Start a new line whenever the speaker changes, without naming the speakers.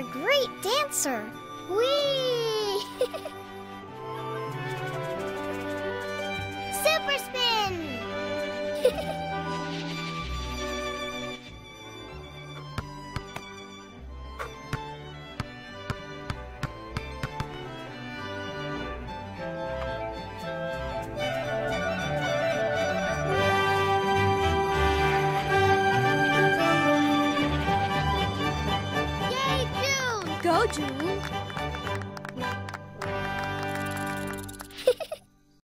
A great dancer. Whee! Super spin!
公主。